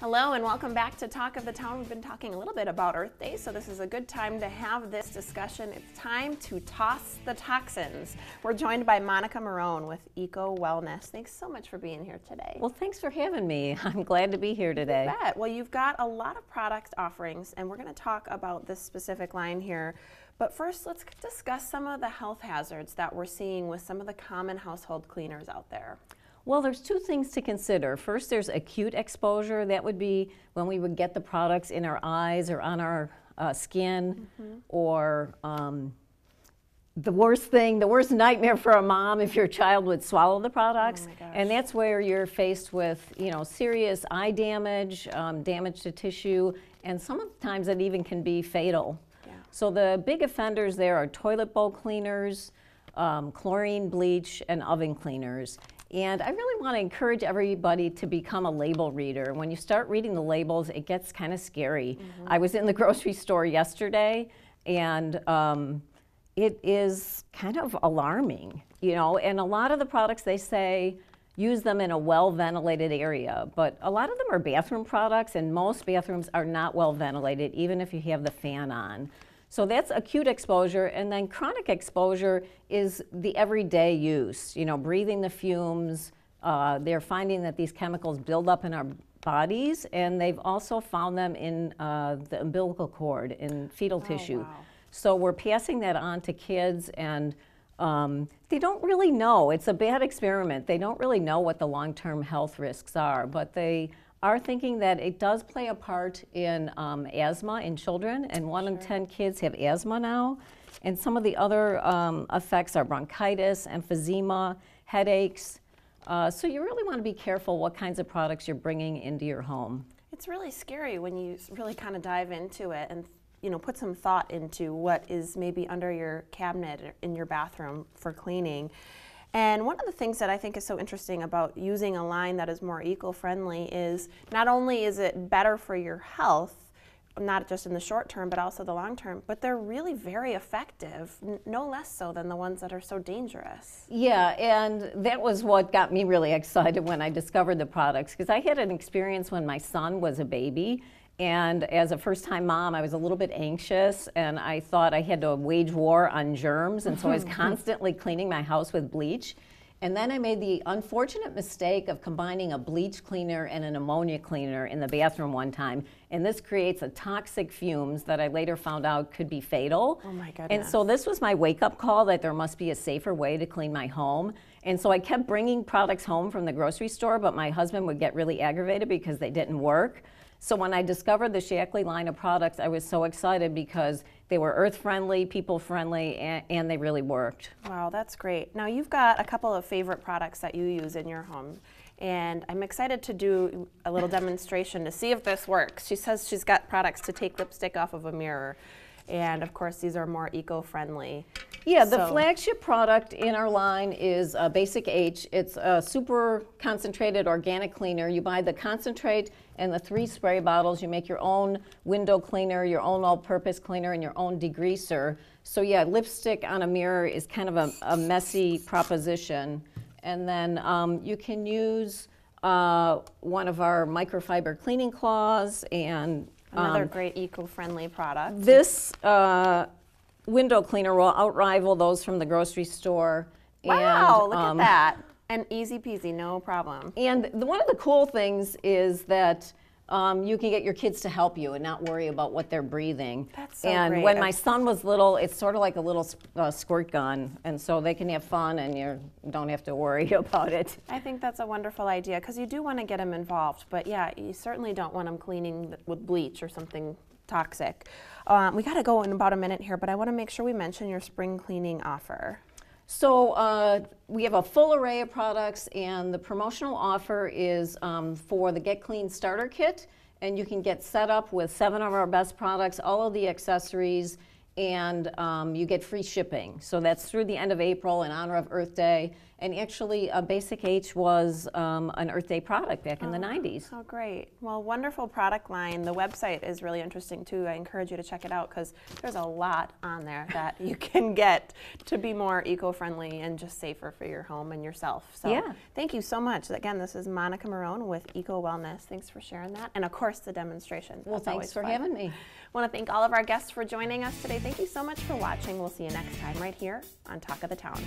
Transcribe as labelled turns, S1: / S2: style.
S1: Hello and welcome back to Talk of the Town. We've been talking a little bit about Earth Day, so this is a good time to have this discussion. It's time to toss the toxins. We're joined by Monica Marone with Eco Wellness. Thanks so much for being here today.
S2: Well, thanks for having me. I'm glad to be here today.
S1: You bet. Well, you've got a lot of product offerings, and we're going to talk about this specific line here. But first, let's discuss some of the health hazards that we're seeing with some of the common household cleaners out there.
S2: Well, there's two things to consider. First, there's acute exposure. That would be when we would get the products in our eyes or on our uh, skin, mm-hmm. or um, the worst thing, the worst nightmare for a mom if your child would swallow the products.
S1: Oh
S2: and that's where you're faced with, you know, serious eye damage, um, damage to tissue, and sometimes it even can be fatal.
S1: Yeah.
S2: So the big offenders there are toilet bowl cleaners, um, chlorine bleach, and oven cleaners. And I really want to encourage everybody to become a label reader. When you start reading the labels, it gets kind of scary. Mm-hmm. I was in the grocery store yesterday, and um, it is kind of alarming, you know. And a lot of the products they say use them in a well ventilated area, but a lot of them are bathroom products, and most bathrooms are not well ventilated, even if you have the fan on. So that's acute exposure, and then chronic exposure is the everyday use. You know, breathing the fumes. Uh, they're finding that these chemicals build up in our bodies, and they've also found them in uh, the umbilical cord in fetal
S1: oh,
S2: tissue.
S1: Wow.
S2: So we're passing that on to kids, and um, they don't really know. It's a bad experiment. They don't really know what the long-term health risks are, but they are thinking that it does play a part in um, asthma in children, and one sure. in 10 kids have asthma now. And some of the other um, effects are bronchitis, emphysema, headaches. Uh, so you really want to be careful what kinds of products you're bringing into your home.
S1: It's really scary when you really kind of dive into it and you know put some thought into what is maybe under your cabinet in your bathroom for cleaning and one of the things that I think is so interesting about using a line that is more eco-friendly is not only is it better for your health, not just in the short term, but also the long term, but they're really very effective, no less so than the ones that are so dangerous.
S2: Yeah, and that was what got me really excited when I discovered the products, because I had an experience when my son was a baby and as a first time mom, I was a little bit anxious and I thought I had to wage war on germs. And so I was constantly cleaning my house with bleach. And then I made the unfortunate mistake of combining a bleach cleaner and an ammonia cleaner in the bathroom one time. And this creates a toxic fumes that I later found out could be fatal.
S1: Oh my goodness.
S2: And so this was my wake up call that there must be a safer way to clean my home. And so I kept bringing products home from the grocery store, but my husband would get really aggravated because they didn't work. So when I discovered the Shaklee line of products, I was so excited because they were earth friendly, people friendly, and, and, they really worked.
S1: Wow, that's great. Now you've got a couple of favorite products that you use in your home. And I'm excited to do a little demonstration to see if this works. She says she's got products to take lipstick off of a mirror. And of course, these are more eco friendly.
S2: Yeah, the so. flagship product in our line is uh, Basic H. It's a super concentrated organic cleaner. You buy the concentrate and the three spray bottles. You make your own window cleaner, your own all purpose cleaner, and your own degreaser. So, yeah, lipstick on a mirror is kind of a, a messy proposition. And then um, you can use uh, one of our microfiber cleaning cloths and
S1: Another um, great eco-friendly product.
S2: This uh, window cleaner will outrival those from the grocery store.
S1: Wow,
S2: and,
S1: look um, at that. And easy peasy, no problem.
S2: And the, one of the cool things is that um, you can get your kids to help you and not worry about what they're breathing.
S1: That's so
S2: And
S1: great.
S2: when my son was little, it's sort of like a little uh, squirt gun, and so they can have fun and you don't have to worry about it.
S1: I think that's a wonderful idea because you do want to get them involved, but yeah, you certainly don't want them cleaning with bleach or something toxic. Um, we got to go in about a minute here, but I want to make sure we mention your spring cleaning offer.
S2: So uh, we have a full array of products, and the promotional offer is um, for the Get Clean Starter Kit, and you can get set up with seven of our best products, all of the accessories, and um, you get free shipping. So that's through the end of April in honor of Earth Day. And actually, uh, Basic H was um, an Earth Day product back in the 90s.
S1: Oh, great. Well, wonderful product line. The website is really interesting too. I encourage you to check it out because there's a lot on there that you can get to be more eco friendly and just safer for your home and yourself. So,
S2: Yeah.
S1: thank you so much. Again, this is Monica Marone with Eco Wellness. Thanks for sharing that. And of course, the demonstration.
S2: Well,
S1: That's
S2: thanks for
S1: fun.
S2: having me.
S1: want to thank all of our guests for joining us today. Thank you so much for watching. We'll see you next time right here on Talk of the Town.